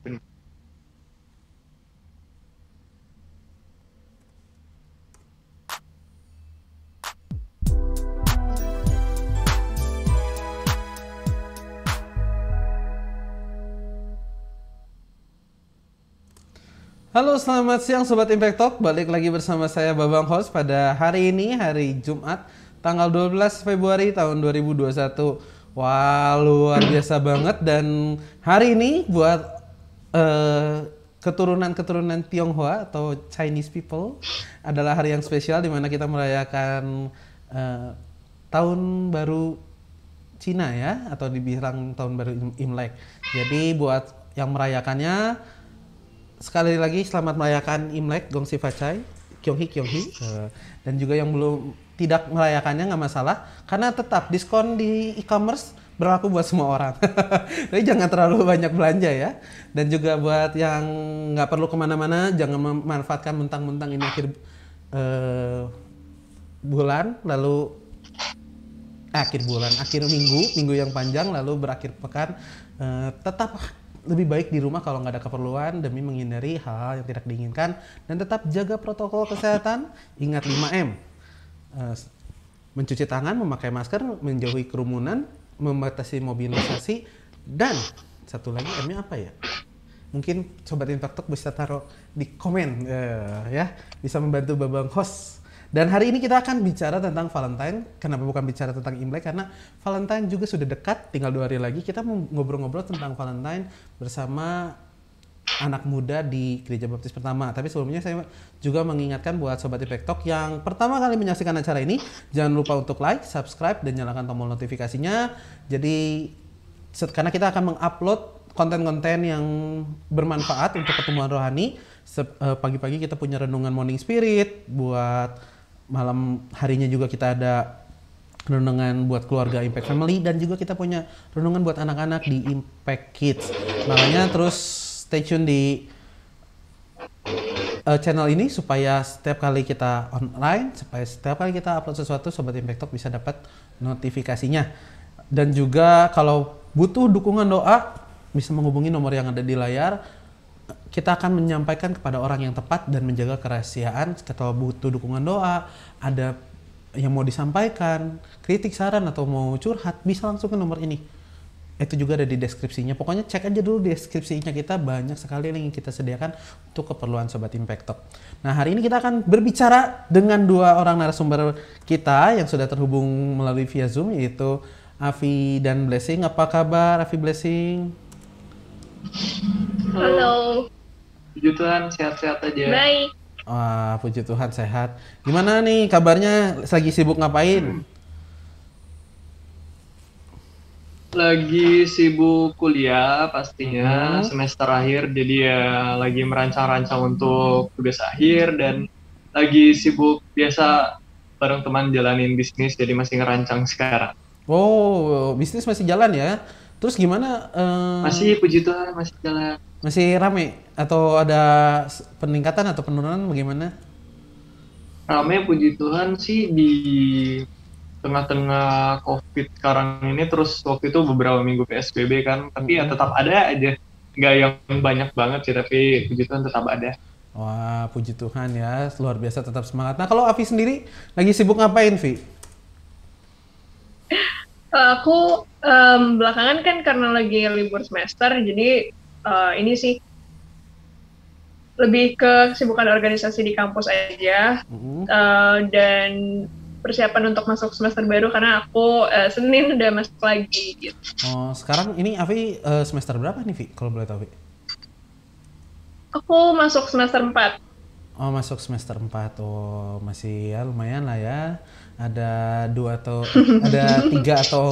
Halo, selamat siang Sobat Impact Talk. Balik lagi bersama saya Babang Host pada hari ini, hari Jumat, tanggal 12 Februari tahun 2021. Wah, luar biasa banget dan hari ini buat uh, keturunan-keturunan Tionghoa atau Chinese people adalah hari yang spesial di mana kita merayakan uh, tahun baru Cina ya atau dibilang tahun baru Imlek. Jadi buat yang merayakannya sekali lagi selamat merayakan Imlek Gongsi Facai, Kyonghi Kyonghi. Uh, dan juga yang belum tidak merayakannya nggak masalah karena tetap diskon di e-commerce berlaku buat semua orang. Jadi jangan terlalu banyak belanja ya. Dan juga buat yang nggak perlu ke mana-mana, jangan memanfaatkan mentang-mentang ini akhir uh, bulan, lalu eh, akhir bulan, akhir minggu, minggu yang panjang, lalu berakhir pekan. Uh, tetap lebih baik di rumah kalau nggak ada keperluan demi menghindari hal-hal yang tidak diinginkan dan tetap jaga protokol kesehatan. Ingat 5M. Uh, eh, mencuci tangan, memakai masker, menjauhi kerumunan, membatasi mobilisasi dan satu lagi M-nya apa ya? Mungkin sobat Infaktok bisa taruh di komen uh, ya, bisa membantu Babang host dan hari ini kita akan bicara tentang Valentine. Kenapa bukan bicara tentang Imlek? Karena Valentine juga sudah dekat, tinggal dua hari lagi. Kita mau ngobrol-ngobrol tentang Valentine bersama anak muda di Gereja Baptis pertama. Tapi sebelumnya saya juga mengingatkan buat Sobat Impact Talk yang pertama kali menyaksikan acara ini, jangan lupa untuk like, subscribe, dan nyalakan tombol notifikasinya. Jadi karena kita akan mengupload konten-konten yang bermanfaat untuk pertemuan rohani. Eh, pagi-pagi kita punya renungan morning spirit buat malam harinya juga kita ada renungan buat keluarga Impact Family dan juga kita punya renungan buat anak-anak di Impact Kids. Makanya terus stay tune di uh, channel ini supaya setiap kali kita online, supaya setiap kali kita upload sesuatu sobat Impact Talk bisa dapat notifikasinya. Dan juga kalau butuh dukungan doa bisa menghubungi nomor yang ada di layar kita akan menyampaikan kepada orang yang tepat dan menjaga kerahasiaan kalau butuh dukungan doa, ada yang mau disampaikan, kritik saran atau mau curhat bisa langsung ke nomor ini. Itu juga ada di deskripsinya. Pokoknya cek aja dulu deskripsinya kita banyak sekali yang kita sediakan untuk keperluan sobat Impact Talk. Nah, hari ini kita akan berbicara dengan dua orang narasumber kita yang sudah terhubung melalui via Zoom yaitu Avi dan Blessing. Apa kabar Avi Blessing? Halo. Puji Tuhan sehat-sehat aja. Baik. Wah, puji Tuhan sehat. Gimana nih kabarnya? Lagi sibuk ngapain? Lagi sibuk kuliah pastinya hmm. semester akhir jadi ya lagi merancang-rancang untuk tugas akhir dan lagi sibuk biasa bareng teman jalanin bisnis jadi masih ngerancang sekarang. Oh, bisnis masih jalan ya? Terus gimana? Uh, masih puji Tuhan masih jalan. Masih rame atau ada peningkatan atau penurunan bagaimana? Rame puji Tuhan sih di tengah-tengah COVID sekarang ini terus waktu itu beberapa minggu PSBB kan, tapi ya tetap ada aja. Nggak yang banyak banget sih, tapi puji Tuhan tetap ada. Wah, puji Tuhan ya, luar biasa tetap semangat. Nah, kalau Avi sendiri lagi sibuk ngapain, Vi? Aku um, belakangan kan karena lagi libur semester, jadi uh, ini sih lebih ke kesibukan organisasi di kampus aja mm-hmm. uh, dan persiapan untuk masuk semester baru karena aku uh, Senin udah masuk lagi gitu. Oh, sekarang ini Avi uh, semester berapa nih, Vi? Kalau boleh tahu, Vi? Aku masuk semester 4. Oh, masuk semester 4. Oh, masih ya lumayan lah ya. Ada dua atau ada tiga atau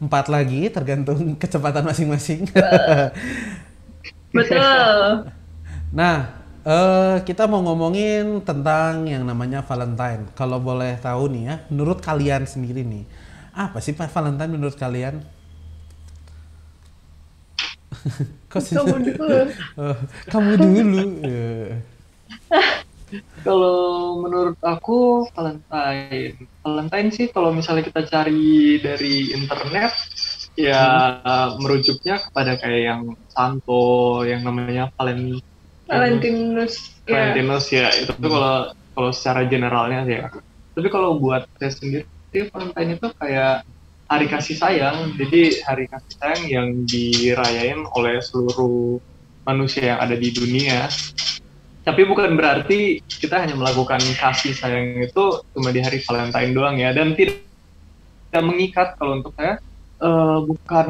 empat lagi tergantung kecepatan masing-masing. Betul. nah, uh, kita mau ngomongin tentang yang namanya Valentine. Kalau boleh tahu nih ya, menurut kalian sendiri nih, apa sih Pak Valentine menurut kalian? Kok? Kamu dulu. uh, kamu dulu. kalau menurut aku Valentine, Valentine sih kalau misalnya kita cari dari internet ya hmm. merujuknya kepada kayak yang Santo, yang namanya Valen Valentinus. Valentinus ya, ya. itu tuh kalau kalau secara generalnya ya. Tapi kalau buat saya sendiri, Valentine itu kayak hari kasih sayang. Jadi hari kasih sayang yang dirayain oleh seluruh manusia yang ada di dunia. Tapi bukan berarti kita hanya melakukan kasih sayang itu cuma di hari Valentine doang ya. Dan tidak, tidak mengikat kalau untuk saya uh, bukan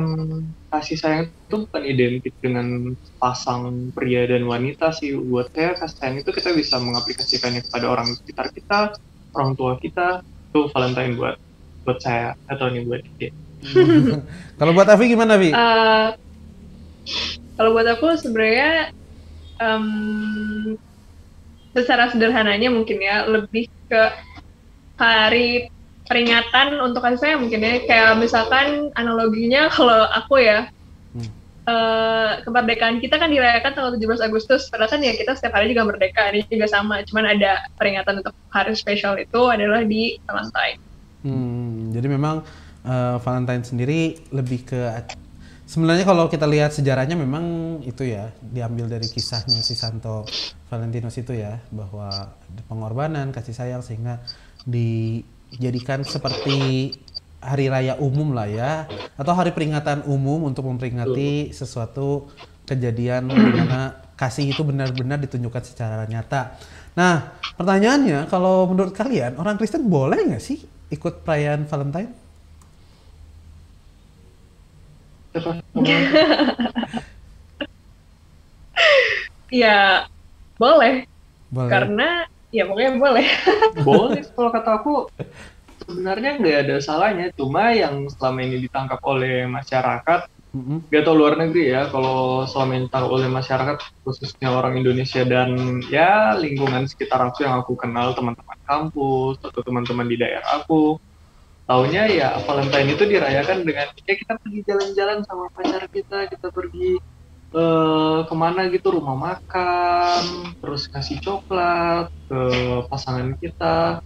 kasih sayang itu bukan identik dengan pasang pria dan wanita sih. Buat saya kasih sayang itu kita bisa mengaplikasikannya kepada orang sekitar kita, orang tua kita. Itu Valentine buat buat saya atau ini buat dia. kalau buat Avi gimana Avi? Uh, kalau buat aku sebenarnya um, secara sederhananya mungkin ya lebih ke hari peringatan untuk kasih sayang mungkin ya kayak misalkan analoginya kalau aku ya hmm. uh, kemerdekaan kita kan dirayakan tanggal 17 Agustus padahal kan ya kita setiap hari juga merdeka ini juga sama cuman ada peringatan untuk hari spesial itu adalah di Valentine. Hmm, jadi memang uh, Valentine sendiri lebih ke Sebenarnya kalau kita lihat sejarahnya memang itu ya diambil dari kisahnya si Santo Valentinus itu ya bahwa pengorbanan kasih sayang sehingga dijadikan seperti hari raya umum lah ya atau hari peringatan umum untuk memperingati sesuatu kejadian di mana kasih itu benar-benar ditunjukkan secara nyata. Nah pertanyaannya kalau menurut kalian orang Kristen boleh nggak sih ikut perayaan Valentine? ya boleh. boleh. Karena ya pokoknya boleh. boleh kalau kata aku sebenarnya nggak ada salahnya. Cuma yang selama ini ditangkap oleh masyarakat Mm-hmm. Gak tau luar negeri ya, kalau selama ini ditangkap oleh masyarakat, khususnya orang Indonesia dan ya lingkungan sekitar aku yang aku kenal, teman-teman kampus atau teman-teman di daerah aku, Taunya ya Valentine itu dirayakan dengan ya kita pergi jalan-jalan sama pacar kita, kita pergi uh, ke mana gitu rumah makan, terus kasih coklat ke pasangan kita.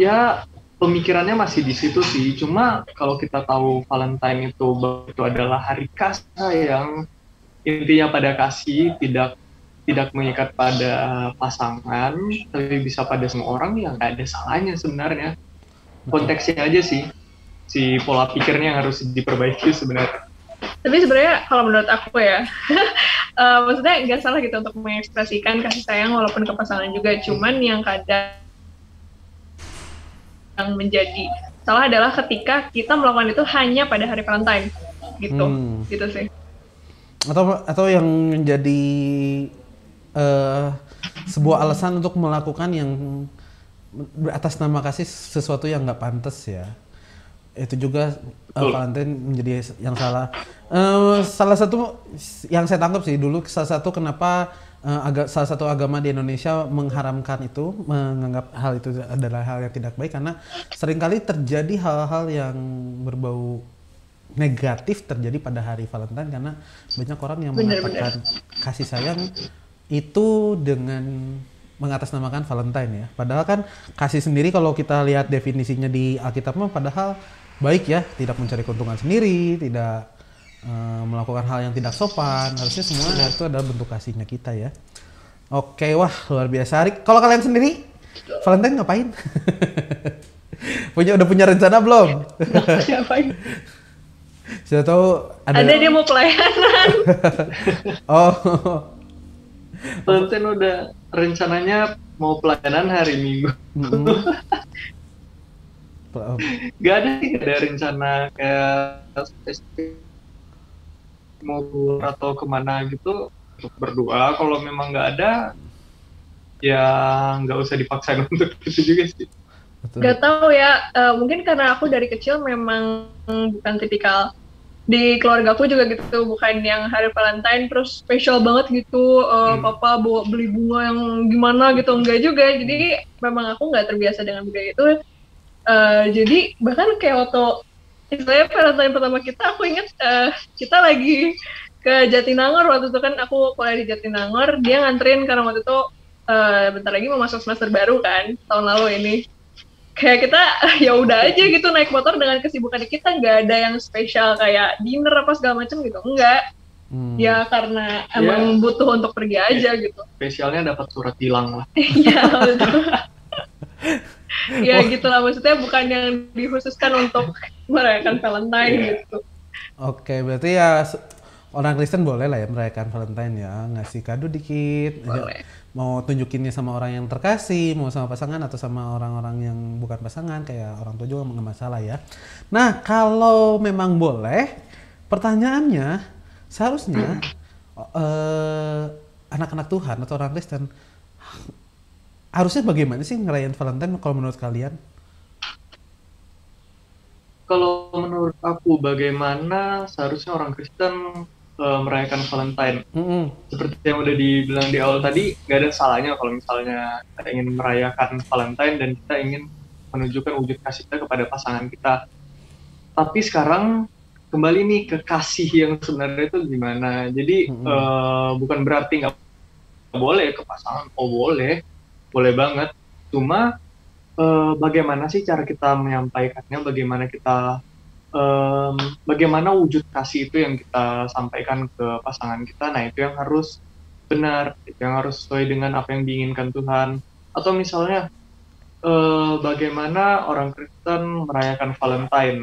Ya pemikirannya masih di situ sih. Cuma kalau kita tahu Valentine itu itu adalah hari kasih yang intinya pada kasih tidak tidak mengikat pada pasangan, tapi bisa pada semua orang yang nggak ada salahnya sebenarnya konteksnya aja sih si pola pikirnya yang harus diperbaiki sebenarnya tapi sebenarnya kalau menurut aku ya uh, maksudnya nggak salah gitu untuk mengekspresikan kasih sayang walaupun ke pasangan juga. Cuman yang kadang yang menjadi salah adalah ketika kita melakukan itu hanya pada hari Valentine. Gitu. Hmm. gitu sih. Atau atau yang menjadi uh, sebuah alasan untuk melakukan yang atas nama kasih sesuatu yang nggak pantas ya itu juga uh, Valentine menjadi yang salah. Uh, salah satu yang saya tangkap sih dulu salah satu kenapa uh, aga, salah satu agama di Indonesia mengharamkan itu, menganggap hal itu adalah hal yang tidak baik karena sering kali terjadi hal-hal yang berbau negatif terjadi pada hari Valentine karena banyak orang yang mengatakan kasih sayang itu dengan mengatasnamakan Valentine ya. Padahal kan kasih sendiri kalau kita lihat definisinya di Alkitab mah padahal baik ya, tidak mencari keuntungan sendiri, tidak uh, melakukan hal yang tidak sopan. Harusnya semua itu adalah bentuk kasihnya kita ya. Oke, wah luar biasa. Kalau kalian sendiri Valentine ngapain? punya udah punya rencana belum? Ngapain? Saya tahu ada Ada dia mau pelayanan. oh. Valentine udah rencananya mau pelayanan hari Minggu. Mm-hmm. Gak ada sih, gak ada rencana kayak mau atau ke mana gitu untuk berdoa. Kalau memang nggak ada, ya nggak usah dipaksain untuk itu juga sih. Gak tahu ya, uh, mungkin karena aku dari kecil memang bukan tipikal di keluarga aku juga gitu bukan yang hari Valentine terus spesial banget gitu uh, hmm. papa bawa beli bunga yang gimana gitu enggak juga jadi memang aku nggak terbiasa dengan budaya itu uh, jadi bahkan kayak waktu istilahnya Valentine pertama kita aku ingat uh, kita lagi ke Jatinangor. Waktu itu kan aku kuliah di Jatinangor. Dia nganterin karena waktu itu uh, bentar lagi mau masuk semester baru kan tahun lalu ini. Kayak kita ya udah aja gitu naik motor dengan kesibukan kita. Nggak ada yang spesial kayak dinner apa segala macam gitu. Enggak Hmm. ya karena emang butuh untuk pergi aja gitu. Spesialnya dapat surat tilang lah. Iya betul. ya gitulah maksudnya bukan yang dikhususkan untuk merayakan Valentine Iya. gitu. Oke, berarti ya orang Kristen boleh lah ya merayakan Valentine ya, ngasih kado dikit, ya, Boleh. mau tunjukinnya sama orang yang terkasih, mau sama pasangan atau sama orang-orang yang bukan pasangan, kayak orang tua juga nggak masalah ya. Nah, kalau memang boleh, pertanyaannya seharusnya eh, anak-anak Tuhan atau orang Kristen harusnya bagaimana sih ngerayain Valentine kalau menurut kalian? Kalau menurut aku bagaimana seharusnya orang Kristen eh, merayakan Valentine? Mm-mm. Seperti yang udah dibilang di awal tadi, nggak ada salahnya kalau misalnya kita ingin merayakan Valentine dan kita ingin menunjukkan wujud kasih kita kepada pasangan kita. Tapi sekarang kembali nih ke kasih yang sebenarnya itu gimana. Jadi Mm-mm. eh, bukan berarti nggak boleh ke pasangan. Oh boleh, boleh banget. Cuma eh, bagaimana sih cara kita menyampaikannya? Bagaimana kita em, bagaimana wujud kasih itu yang kita sampaikan ke pasangan kita? Nah itu yang harus benar, itu yang harus sesuai dengan apa yang diinginkan Tuhan. Atau misalnya eh, bagaimana orang Kristen merayakan Valentine?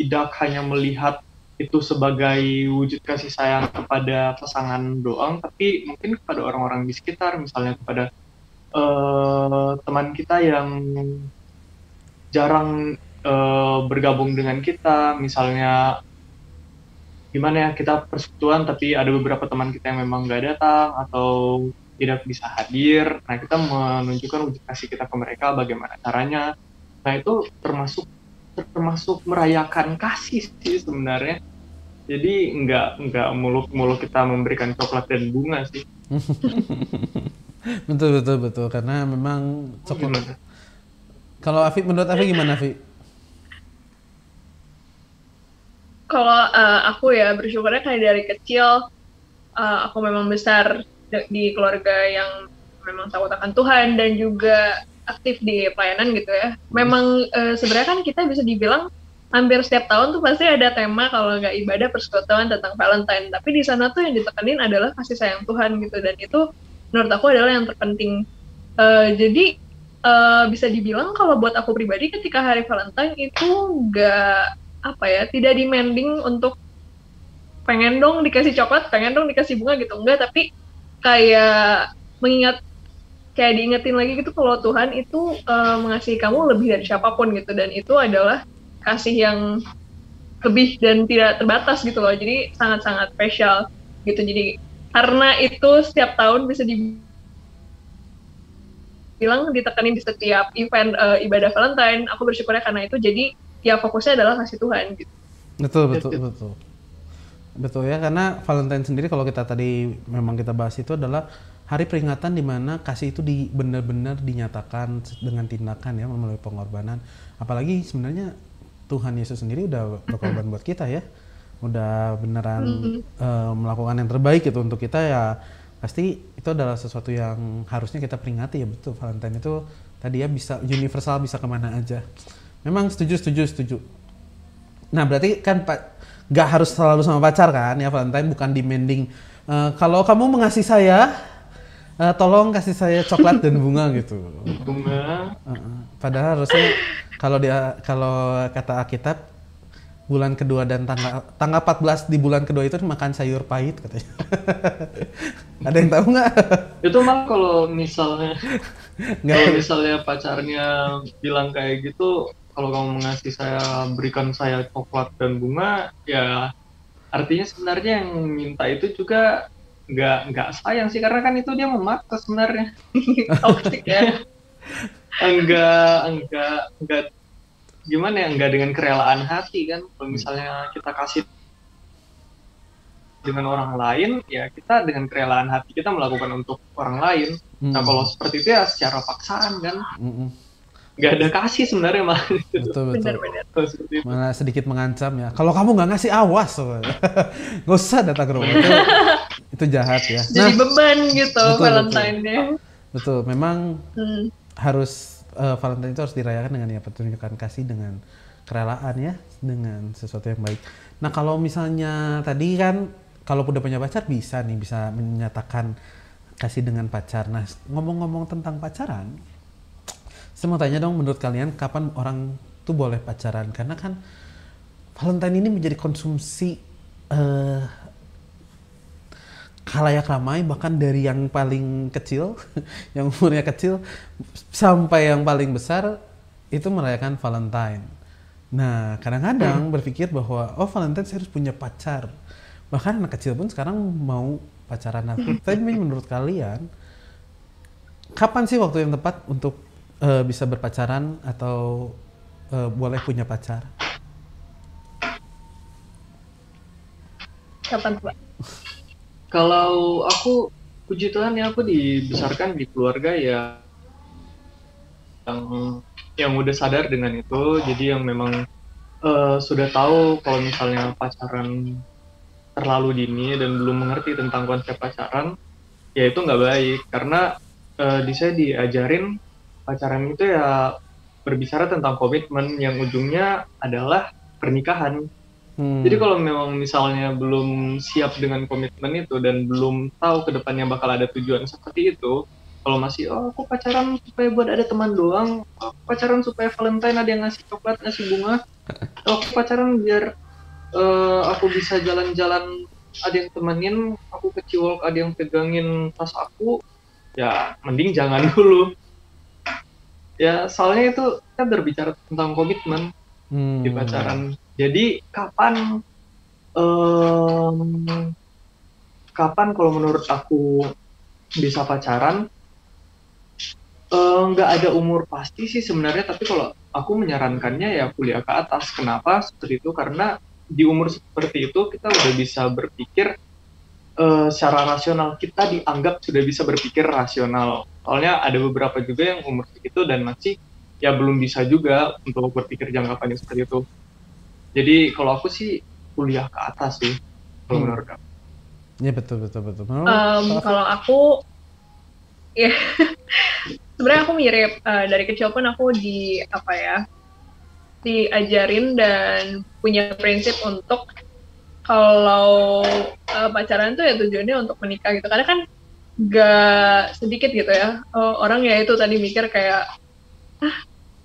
Tidak hanya melihat itu sebagai wujud kasih sayang kepada pasangan doang, tapi mungkin kepada orang-orang di sekitar, misalnya kepada eh, teman kita yang jarang eh, bergabung dengan kita, misalnya gimana ya kita persekutuan tapi ada beberapa teman kita yang memang nggak datang atau tidak bisa hadir, nah kita menunjukkan wujud kasih kita ke mereka bagaimana caranya. Nah itu termasuk termasuk merayakan kasih sih sebenarnya. Jadi nggak nggak muluk-muluk kita memberikan coklat dan bunga sih. Betul betul betul karena memang coklat. Gimana? Kalau Afi menurut Afi gimana Afi? Kalau eh, aku ya bersyukurnya kayak dari kecil eh, aku memang besar di keluarga yang memang takut akan Tuhan dan juga aktif di pelayanan gitu ya. Memang eh, sebenarnya kan kita bisa dibilang hampir setiap tahun tuh pasti ada tema kalau nggak ibadah persekutuan tentang Valentine. Tapi di sana tuh yang ditekanin adalah kasih sayang Tuhan gitu dan itu menurut aku adalah yang terpenting. Eh, jadi eh, bisa dibilang kalau buat aku pribadi ketika hari Valentine itu nggak apa ya tidak demanding untuk pengen dong dikasih coklat, pengen dong dikasih bunga gitu enggak, tapi kayak mengingat kayak diingetin lagi gitu kalau Tuhan itu eh, mengasihi kamu lebih dari siapa pun gitu dan itu adalah kasih yang lebih dan tidak terbatas gitu loh. Jadi sangat-sangat spesial gitu. Jadi karena itu setiap tahun bisa dibilang ditekanin di setiap event eh, ibadah Valentine. Aku bersyukurnya karena itu jadi ya fokusnya adalah kasih Tuhan gitu. Betul betul betul. Betul ya karena Valentine sendiri kalau kita tadi memang kita bahas itu adalah hari peringatan di mana kasih itu di benar-benar dinyatakan dengan tindakan ya melalui pengorbanan. Apalagi sebenarnya Tuhan Yesus sendiri udah berkorban buat kita ya. Udah beneran eh, melakukan yang terbaik itu untuk kita ya pasti itu adalah sesuatu yang harusnya kita peringati ya betul Valentine itu tadi ya bisa universal bisa ke mana aja. Memang setuju setuju setuju. Nah berarti kan pak nggak harus selalu sama pacar kan ya Valentine bukan demanding. Eh, kalau kamu mengasihi saya, eh, tolong kasih saya coklat dan bunga gitu. Bunga, Heeh. Padahal harusnya kalau dia kalau kata Alkitab bulan kedua dan tanggal tanggal 14 di bulan kedua itu makan sayur pahit katanya. Ada yang tahu nggak? itu mah kalau misalnya Nggak. kalau misalnya pacarnya bilang kayak gitu kalau kamu mengasihi saya berikan saya coklat dan bunga ya artinya sebenarnya yang minta itu juga nggak nggak sayang sih karena kan itu dia memaksa sebenarnya Toxic ya. Enggak enggak enggak gimana ya enggak dengan kerelaan hati kan kalau misalnya kita kasih dengan orang lain ya kita dengan kerelaan hati kita melakukan untuk orang lain nah Hmm. kalau seperti itu ya secara paksaan kan nggak ada kasih sebenarnya malah Betul betul. Benar-benar. seperti itu. Malah sedikit mengancam ya. Kalau kamu nggak ngasih awas, nggak usah datang ke rumah itu, itu jahat ya. Jadi beban gitu betul, Valentine-nya. betul. Memang Hmm. Harus eh, Valentine itu harus dirayakan dengan ya pertunjukan kasih dengan kerelaan ya dengan sesuatu yang baik. Nah kalau misalnya tadi kan kalau udah punya pacar bisa nih bisa menyatakan kasih dengan pacar. Nah ngomong-ngomong tentang pacaran, saya mau tanya dong menurut kalian kapan orang tuh boleh pacaran? Karena kan Valentine ini menjadi konsumsi eh khalayak ramai bahkan dari yang paling kecil yang umurnya kecil sampai yang paling besar itu merayakan Valentine. Nah, kadang-kadang berpikir bahwa oh Valentine saya harus punya pacar. Bahkan anak kecil pun sekarang mau pacaran. Nah, tapi menurut kalian kapan sih waktu yang tepat untuk eh, bisa berpacaran atau eh, boleh punya pacar? Kapan Pak? Kalau aku puji Tuhan ya aku dibesarkan di keluarga ya yang yang udah sadar dengan itu, jadi yang memang eh, sudah tahu kalau misalnya pacaran terlalu dini dan belum mengerti tentang konsep pacaran, ya itu nggak baik karena eh, di saya diajarin pacaran itu ya berbicara tentang komitmen yang ujungnya adalah pernikahan. Hmm. Jadi kalau memang misalnya belum siap dengan komitmen itu dan belum tahu ke depannya bakal ada tujuan seperti itu, kalau masih oh aku pacaran supaya buat ada teman doang, oh, aku pacaran supaya Valentine ada yang ngasih coklat, ngasih bunga, oh, aku pacaran biar eh, aku bisa jalan-jalan ada yang temenin, aku ke Ciwok ada yang pegangin tas aku, ya mending jangan dulu. Ya soalnya itu kan berbicara tentang komitmen Hmm. di pacaran. Jadi kapan em, kapan kalau menurut aku bisa pacaran? Nggak ada umur pasti sih sebenarnya tapi kalau aku menyarankannya ya kuliah ke atas. Kenapa? Seperti itu karena di umur seperti itu kita udah bisa berpikir eh, secara rasional. Kita dianggap sudah bisa berpikir rasional. Soalnya ada beberapa juga yang umur segitu dan masih ya belum bisa juga untuk berpikir jangka panjang seperti itu jadi kalau aku sih kuliah ke atas sih kalau Hmm. menurut aku Ya betul betul betul. Afif? kalau aku ya sebenarnya aku mirip Eh, dari kecil pun aku di apa ya diajarin dan punya prinsip untuk kalau eh, pacaran tuh ya tujuannya untuk menikah gitu karena kan gak sedikit gitu ya eh, orang ya itu tadi mikir kayak ah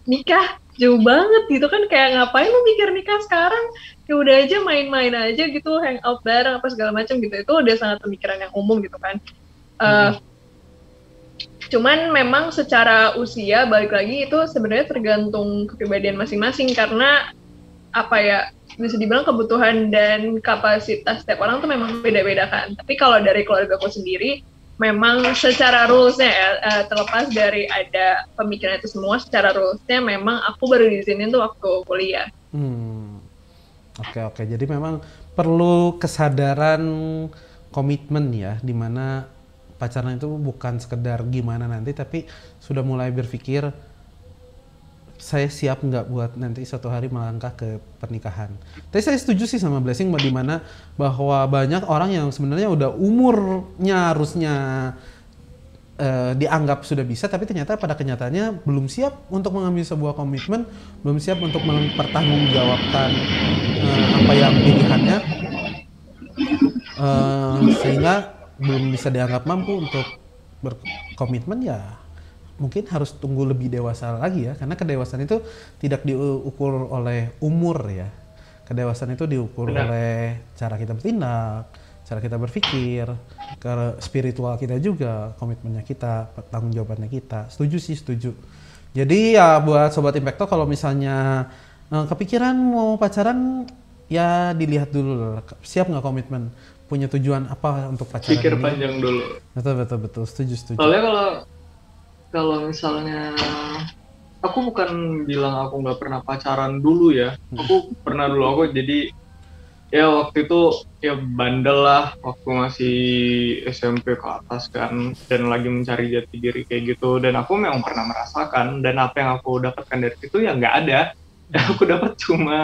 nikah jauh banget gitu kan kayak ngapain lu mikir nikah sekarang? Ya udah aja main-main aja gitu hangout bareng apa segala macam gitu. Itu udah sangat pemikiran yang umum gitu kan. Eh, cuman memang secara usia balik lagi itu sebenarnya tergantung kepribadian masing-masing. Karena apa ya bisa dibilang kebutuhan dan kapasitas setiap orang tuh memang beda-beda kan. Tapi kalau dari keluarga aku sendiri memang secara rulesnya ya terlepas dari ada pemikiran itu semua secara rulesnya memang aku baru diizinin tuh waktu kuliah Hmm. Oke oke. Jadi memang perlu kesadaran komitmen ya, di mana pacaran itu bukan sekedar gimana nanti, tapi sudah mulai berpikir saya siap nggak buat nanti suatu hari melangkah ke pernikahan. Tapi saya setuju sih sama Blessing di mana bahwa banyak orang yang sebenarnya udah umurnya harusnya eh, dianggap sudah bisa, tapi ternyata pada kenyataannya belum siap untuk mengambil sebuah komitmen, belum siap untuk mempertanggungjawabkan eh, apa yang pilihannya, Eh, sehingga belum bisa dianggap mampu untuk berkomitmen ya mungkin harus tunggu lebih dewasa lagi ya karena kedewasaan itu tidak diukur oleh umur ya. Kedewasaan itu diukur Benar. oleh cara kita bertindak cara kita berpikir ke spiritual kita juga komitmennya kita tanggung jawabannya kita. Setuju sih setuju. Jadi ya buat sobat impacto kalau misalnya eh, kepikiran mau pacaran ya dilihat dulu. Siap nggak komitmen? Punya tujuan apa untuk pacaran pikir ini? panjang dulu. Betul betul betul. Setuju setuju. Soalnya kalau kalau misalnya aku bukan bilang aku nggak pernah pacaran dulu ya. Aku pernah dulu aku jadi ya waktu itu ya bandel lah waktu masih SMP ke atas kan dan lagi mencari jati diri kayak gitu. Dan aku memang pernah merasakan dan apa yang aku dapatkan dari situ ya nggak ada. Yang aku dapat cuma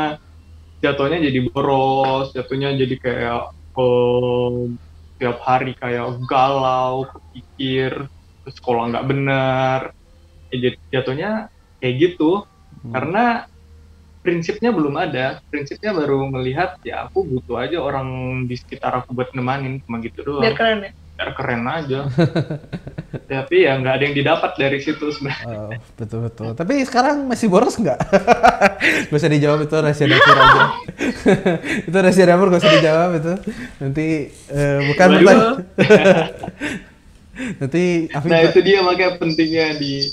jatuhnya jadi boros jatuhnya jadi kayak oh, tiap hari kayak galau kepikir sekolah nggak benar ya jatuhnya kayak gitu Hmm. karena prinsipnya belum ada prinsipnya baru melihat ya aku butuh aja orang di sekitar aku buat nemanin cuma gitu doang biar keren ya biar keren aja tapi ya nggak ada yang didapat dari situ sebenarnya Oh, betul betul. Tapi sekarang masih boros nggak? gak usah dijawab itu rahasia dapur aja. itu rahasia dapur gak usah dijawab itu. Nanti eh, bukan Waduh. pertanyaan. Nanti Afif nah itu dia makanya pentingnya di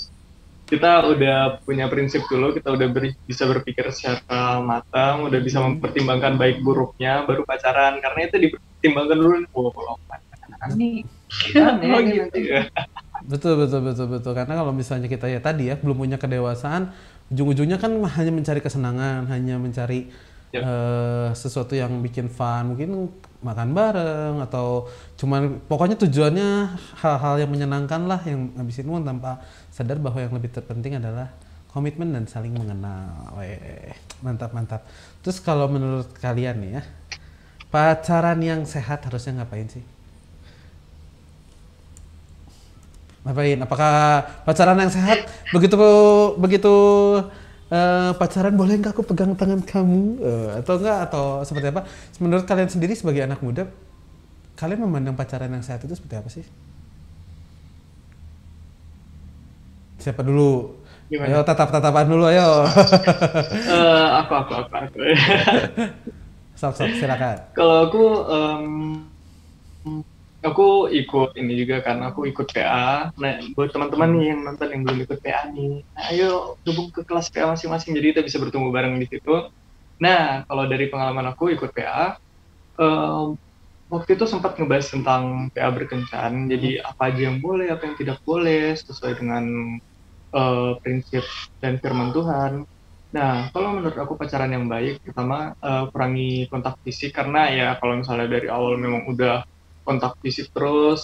kita udah punya prinsip dulu kita udah beri- bisa berpikir secara matang udah bisa mempertimbangkan baik buruknya baru pacaran. Karena itu dipertimbangkan dulu. Oh kalau pacaran nih ya Oh, ini gitu. betul betul betul betul. Karena kalau misalnya kita ya tadi ya belum punya kedewasaan ujung-ujungnya kan hanya mencari kesenangan hanya mencari Ya. eh, sesuatu yang bikin fun. Mungkin makan bareng atau cuman pokoknya tujuannya hal-hal yang menyenangkan lah yang ngabisin uang tanpa sadar bahwa yang lebih terpenting adalah komitmen dan saling mengenal. Weh, mantap mantap. Terus kalau menurut kalian nih ya pacaran yang sehat harusnya ngapain sih? Ngapain? Apakah pacaran yang sehat? Begitu begitu eh, pacaran boleh nggak aku pegang tangan kamu Eh, atau enggak atau seperti apa? Menurut kalian sendiri sebagai anak muda, kalian memandang pacaran yang sehat itu seperti apa sih? Siapa dulu? Ayo Gimana? tatap-tatapan dulu ayo. Eh, aku aku aku aku sok sok silakan. kalau aku em, aku ikut ini juga kan aku ikut PA nah buat teman-teman nih yang nonton yang belum ikut PA nih nah, ayo gabung ke kelas PA masing-masing jadi kita bisa bertumbuh bareng di situ. Nah kalau dari pengalaman aku ikut PA em, waktu itu sempat ngebahas tentang PA berkencan jadi apa aja yang boleh apa yang tidak boleh sesuai dengan eh, prinsip dan firman Tuhan. Nah, kalau menurut aku pacaran yang baik, pertama eh, kurangi kontak fisik karena ya kalau misalnya dari awal memang udah kontak fisik terus,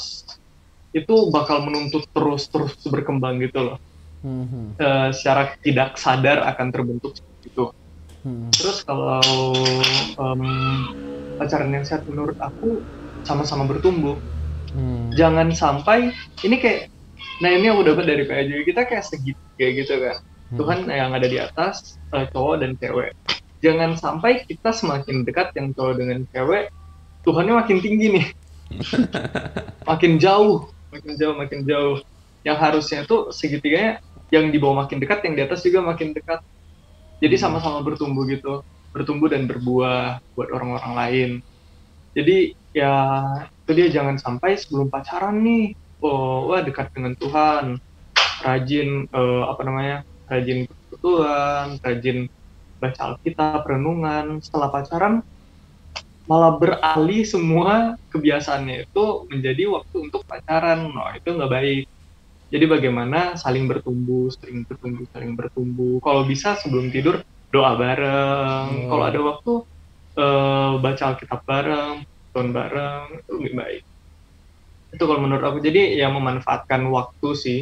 itu bakal menuntut terus-terus berkembang gitu loh. Hmm, Eh, secara tidak sadar akan terbentuk seperti itu. hmm, Terus kalau em, pacaran yang sehat menurut aku sama-sama bertumbuh. hmm. Jangan sampai ini kayak, nah ini yang udah dapat dari PAJ kita kayak segitiga gitu kan. Hmm. Tuhan yang ada di atas eh, cowok dan cewek. Jangan sampai kita semakin dekat yang cowok dengan cewek, Tuhannya makin tinggi nih, makin jauh, makin jauh, makin jauh. Yang harusnya itu segitiganya yang di bawah makin dekat, yang di atas juga makin dekat. Jadi sama-sama bertumbuh gitu, bertumbuh dan berbuah buat orang-orang lain. Jadi ya itu dia jangan sampai sebelum pacaran nih, oh wah dekat dengan Tuhan, rajin eh, apa namanya rajin persekutuan, rajin baca Alkitab, renungan. Setelah pacaran, malah beralih semua kebiasaannya itu menjadi waktu untuk pacaran. Nah, itu nggak baik. Jadi bagaimana saling bertumbuh, sering bertumbuh, saling bertumbuh. Kalau bisa sebelum tidur doa bareng. Oh. Kalau ada waktu eh, baca Alkitab bareng, nonton bareng, itu lebih baik. Itu kalau menurut aku. Jadi ya memanfaatkan waktu sih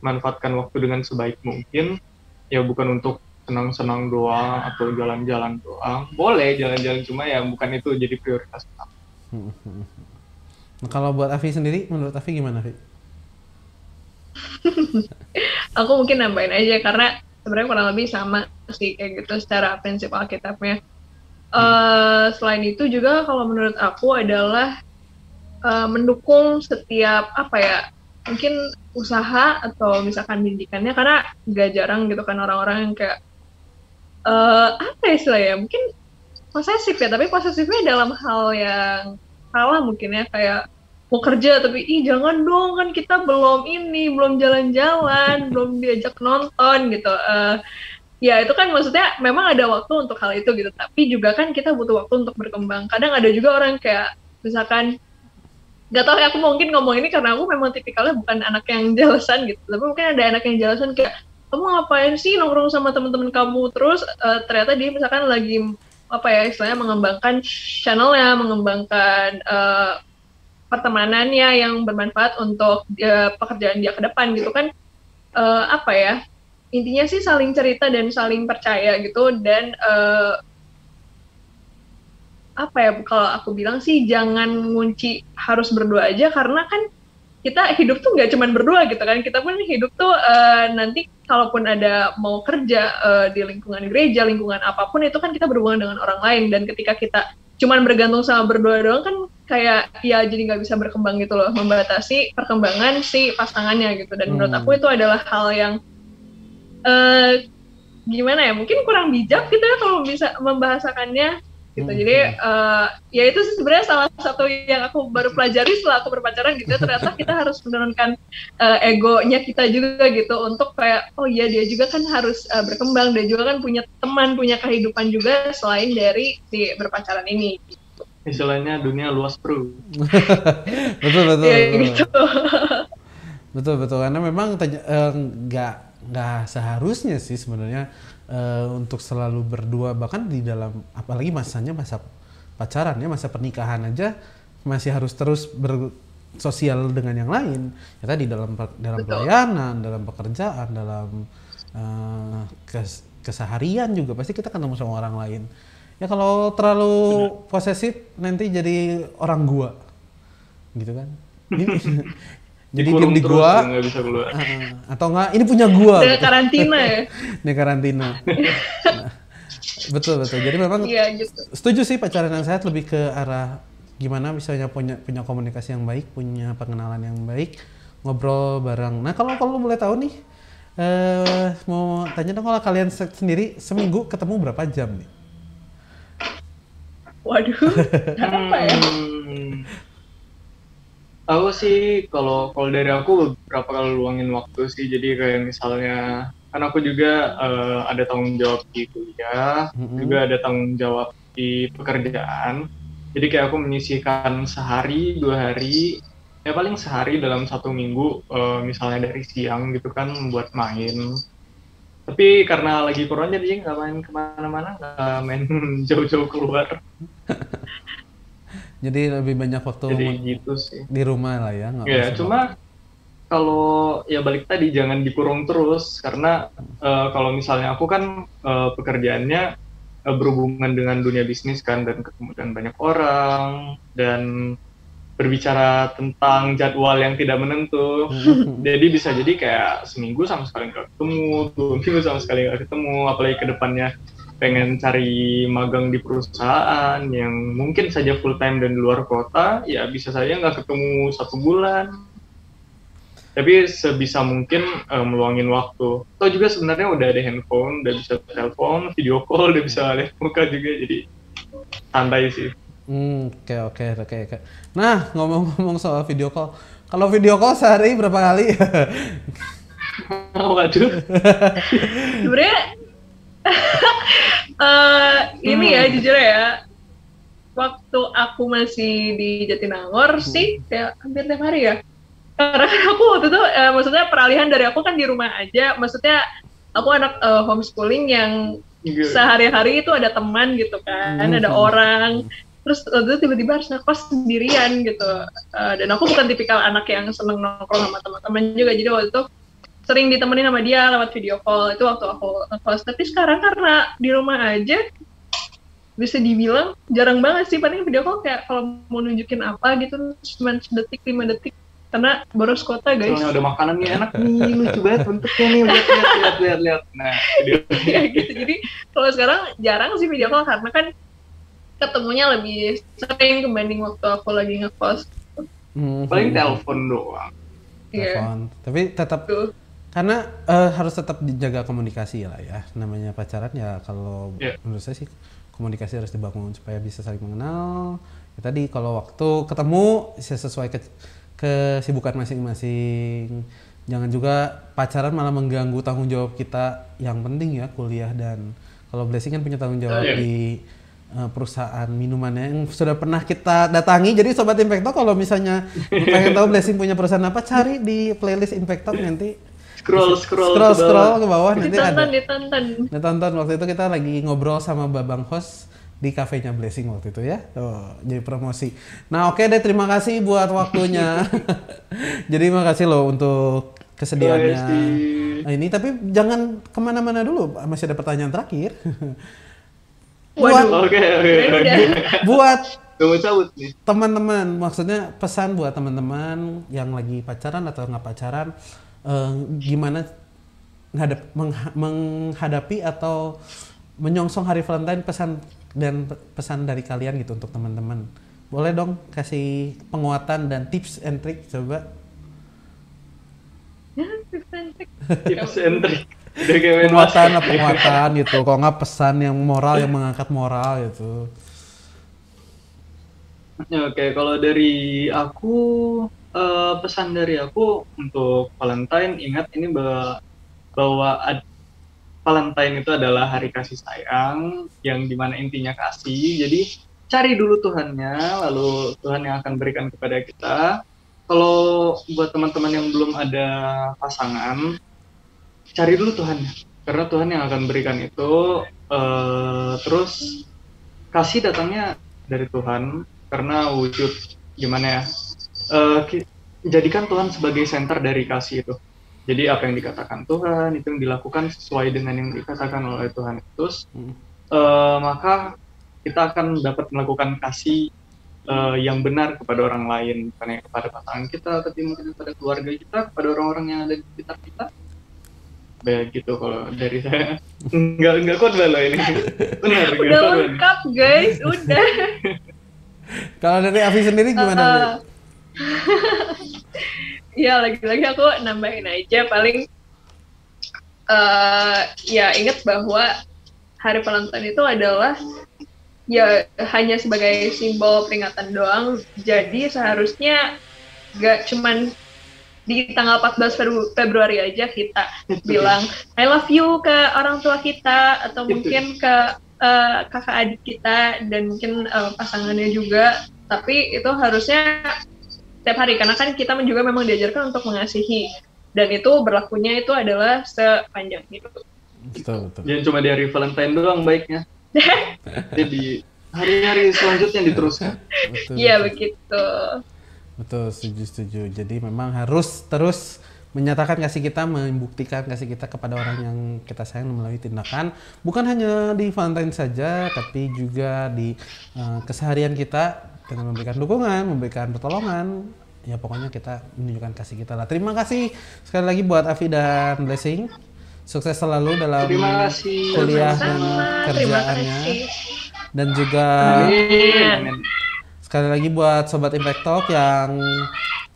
manfaatkan waktu dengan sebaik mungkin ya bukan untuk senang-senang doang atau jalan-jalan doang boleh jalan-jalan cuma ya bukan itu jadi prioritas utama Hmm, hmm, hmm. Nah, kalau buat Avi sendiri, menurut Avi gimana, Avi? aku mungkin nambahin aja karena sebenarnya kurang lebih sama sih kayak gitu secara prinsip Alkitabnya. Eh, selain itu juga kalau menurut aku adalah eh, mendukung setiap apa ya mungkin usaha atau misalkan pendidikannya karena gak jarang gitu kan orang-orang yang kayak eh apa ya istilahnya? Mungkin posesif ya tapi posesifnya dalam hal yang salah mungkin ya kayak mau kerja tapi ih jangan dong kan kita belum ini belum jalan-jalan belum diajak nonton gitu. Eh, ya itu kan maksudnya memang ada waktu untuk hal itu gitu tapi juga kan kita butuh waktu untuk berkembang. Kadang ada juga orang kayak misalkan nggak tahu ya aku mungkin ngomong ini karena aku memang tipikalnya bukan anak yang jelasan gitu tapi mungkin ada anak yang jelasan kayak kamu ngapain sih nongkrong sama teman-teman kamu? Terus eh, ternyata dia misalkan lagi apa ya istilahnya mengembangkan channelnya mengembangkan eh, pertemanannya yang bermanfaat untuk eh, pekerjaan dia ke depan gitu kan. Eh, apa ya intinya sih saling cerita dan saling percaya gitu dan eh, apa ya kalau aku bilang sih jangan ngunci harus berdua aja karena kan kita hidup tuh nggak cuman berdua gitu kan. Kita pun hidup tuh uh, nanti kalaupun ada mau kerja uh, di lingkungan gereja lingkungan apa pun itu kan kita berhubungan dengan orang lain. Dan ketika kita cuman bergantung sama berdua doang kan kayak ya jadi nggak bisa berkembang gitu loh. Membatasi perkembangan si pasangannya gitu. Dan hmm. menurut aku itu adalah hal yang uh, gimana ya mungkin kurang bijak gitu ya kalau bisa membahasakannya gitu. Hmm. Jadi uh, ya itu sih sebenarnya salah satu yang aku baru pelajari setelah aku berpacaran gitu. Ternyata kita harus menurunkan uh, egonya kita juga gitu untuk kayak oh iya dia juga kan harus uh, berkembang. Dia juga kan punya teman, punya kehidupan juga selain dari si berpacaran ini. Gitu. Istilahnya dunia luas bro. betul betul. Ya, gitu. betul betul karena memang nggak uh, nggak seharusnya sih sebenarnya uh, untuk selalu berdua bahkan di dalam apalagi masanya masa pacaran ya masa pernikahan aja masih harus terus bersosial dengan yang lain. Ya tadi dalam dalam pelayanan dalam pekerjaan dalam uh, kes, keseharian juga pasti kita ketemu sama orang lain. Ya kalau terlalu posesif nanti jadi orang gua. Gitu kan jadi diem di gua nggak bisa keluar. Uh, atau enggak ini punya gua Dengan gitu. karantina ya? Ini karantina. Nah, betul betul. Jadi memang iya, gitu. setuju sih pacaran yang sehat lebih ke arah gimana misalnya punya punya komunikasi yang baik punya pengenalan yang baik ngobrol bareng. Nah kalau kalau boleh tahu nih uh, mau tanya dong kalau kalian sendiri seminggu ketemu berapa jam nih? Waduh apa ya? Hmm. Aku sih kalau kalau dari aku beberapa kali luangin waktu sih. Jadi kayak misalnya kan aku juga uh, ada tanggung jawab di kuliah, mm-hmm. juga ada tanggung jawab di pekerjaan. Jadi kayak aku menyisihkan sehari dua hari, ya paling sehari dalam satu minggu, uh, misalnya dari siang gitu kan buat main. Tapi karena lagi corona jadi nggak main ke mana-mana, nggak main jauh-jauh keluar. Jadi lebih banyak waktu Jadi gitu sih. di rumah lah ya. Iya, cuma kalau ya balik tadi jangan dikurung terus karena uh, kalau misalnya aku kan uh, pekerjaannya uh, berhubungan dengan dunia bisnis kan dan ketemu dengan banyak orang dan berbicara tentang jadwal yang tidak menentu. jadi bisa jadi kayak seminggu sama sekali nggak ketemu, dua minggu sama sekali nggak ketemu, apalagi ke depannya pengen cari magang di perusahaan yang mungkin saja full time dan di luar kota, ya bisa saja nggak ketemu satu bulan. Tapi sebisa mungkin uh, meluangin waktu. Atau juga sebenarnya udah ada handphone, udah bisa telepon, video call, udah bisa lihat muka juga, jadi santai sih. Hmm, oke oke oke oke. Nah, ngomong-ngomong soal video call, kalau video call sehari berapa kali? Waduh. Sebenarnya uh, ini ya hmm. jujur ya waktu aku masih di Jatinangor hmm. sih kayak hampir tiap hari ya karena kan aku waktu itu uh, maksudnya peralihan dari aku kan di rumah aja maksudnya aku anak uh, homeschooling yang yeah. sehari-hari itu ada teman gitu kan hmm. ada orang terus waktu itu tiba-tiba harus ngekos sendirian gitu uh, dan aku bukan tipikal anak yang seneng nongkrong sama teman-teman juga jadi waktu itu sering ditemenin sama dia lewat video call itu waktu aku ngekos tapi sekarang karena di rumah aja bisa dibilang jarang banget sih paling video call kayak kalau mau nunjukin apa gitu cuma sedetik lima detik karena boros kota guys. Soalnya ada makanan nih enak nih lucu banget bentuknya nih lihat lihat lihat lihat lihat. Nah video. ya, gitu. Jadi kalau sekarang jarang sih video call karena kan ketemunya lebih sering kebanding waktu aku lagi ngekos. Hmm. Paling telepon doang. Iya. Telepon. Tapi tetap Tuh karena uh, harus tetap dijaga komunikasi lah ya namanya pacaran ya kalau yeah. menurut saya sih komunikasi harus dibangun supaya bisa saling mengenal ya tadi kalau waktu ketemu sesuai ke kesibukan masing-masing jangan juga pacaran malah mengganggu tanggung jawab kita yang penting ya kuliah dan kalau blessing kan punya tanggung jawab yeah. di uh, perusahaan minumannya yang sudah pernah kita datangi. Jadi sobat Impacto kalau misalnya pengen tahu Blessing punya perusahaan apa, cari di playlist Impacto nanti scroll scroll scroll ke scroll ke bawah nanti ditonton, ada. ditonton. Ditonton waktu itu kita lagi ngobrol sama babang host di kafenya Blessing waktu itu ya. Oh, jadi promosi. Nah oke okay deh terima kasih buat waktunya. Jadi makasih loh untuk kesediaannya. Nah, ini tapi jangan ke mana-mana dulu masih ada pertanyaan terakhir. Buat oke buat mau cabut nih. teman-teman maksudnya pesan buat teman-teman yang lagi pacaran atau nggak pacaran eh, gimana ngadep, mengha- menghadapi atau menyongsong hari Valentine pesan dan pe- pesan dari kalian gitu untuk teman-teman. Boleh dong kasih penguatan dan tips and trick coba. Tips and trick. Kayak main penguatan basket. penguatan gitu. Kalau nggak pesan yang moral yang mengangkat moral gitu. Ya, Oke, kalau dari aku eh, pesan dari aku untuk Valentine ingat ini bahwa, bahwa ad- Valentine itu adalah hari kasih sayang yang di mana intinya kasih. Jadi cari dulu Tuhannya, lalu Tuhan yang akan berikan kepada kita. Kalau buat teman-teman yang belum ada pasangan, cari dulu Tuhannya, karena Tuhan yang akan berikan itu. eh, terus kasih datangnya dari Tuhan karena wujud gimana ya eh, ki- jadikan Tuhan sebagai center dari kasih itu. Jadi apa yang dikatakan Tuhan itu yang dilakukan sesuai dengan yang dikatakan oleh Tuhan terus Hmm. eh, maka kita akan dapat melakukan kasih eh, yang benar kepada orang lain. Bukan kepada pasangan kita tapi mungkin kepada keluarga kita kepada orang-orang yang ada di sekitar kita. Begitu kalau dari saya. Nggak nggak khotbah loh ini. Benar Udah lengkap guys, udah. kalau dari Avi sendiri gimana Eh, Ya lagi-lagi aku nambahin aja. Paling eh ya ingat bahwa hari Valentine itu adalah ya hanya sebagai simbol peringatan doang. Jadi seharusnya gak cuman di tanggal 14 Febru- Februari aja kita bilang I love you ke orang tua kita atau mungkin ke eh, kakak adik kita dan mungkin eh, pasangannya juga. Tapi itu harusnya setiap hari karena kan kita juga memang diajarkan untuk mengasihi dan itu berlakunya itu adalah sepanjang hidup. betul betul Jangan cuma di hari Valentine doang baiknya. Jadi hari-hari selanjutnya diteruskan. Iya begitu. Betul, setuju, setuju. Jadi memang harus terus menyatakan kasih kita, membuktikan kasih kita kepada orang yang kita sayang melalui tindakan. Bukan hanya di Valentine saja, tapi juga di eh, keseharian kita dengan memberikan dukungan, memberikan pertolongan. Ya pokoknya kita menunjukkan kasih kita lah. Terima kasih sekali lagi buat Avi dan Blessing. Sukses selalu dalam kuliah dan kerjaannya. Dan juga Amin. Sekali lagi buat Sobat Impact Talk yang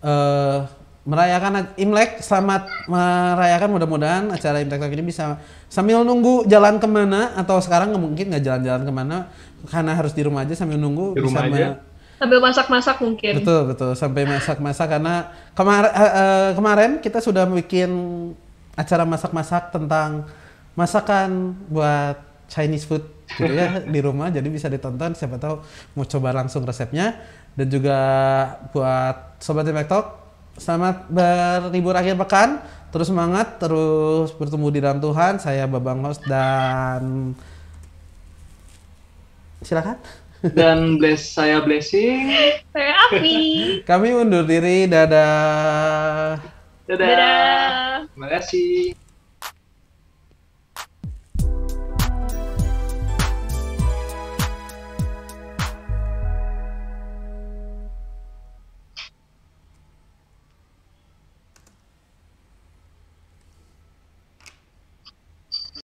eh, merayakan Imlek, selamat merayakan mudah-mudahan acara Impact Talk ini bisa sambil nunggu jalan ke mana atau sekarang nggak mungkin nggak jalan-jalan ke mana karena harus di rumah aja sambil nunggu Di rumah bisa aja. Sambil masak-masak mungkin. betul betul. Sampai masak-masak karena kemarin kemarin kita sudah bikin acara masak-masak tentang masakan buat Chinese food gitu ya di rumah. Jadi bisa ditonton siapa tahu mau coba langsung resepnya. Dan juga buat sobat Talk selamat berlibur akhir pekan. Terus semangat terus bertumbuh di dalam Tuhan. Saya Babang Host dan silakan Dan bless saya blessing. Saya Afi. kami undur diri dadah Dadah. Dadah. Terima kasih.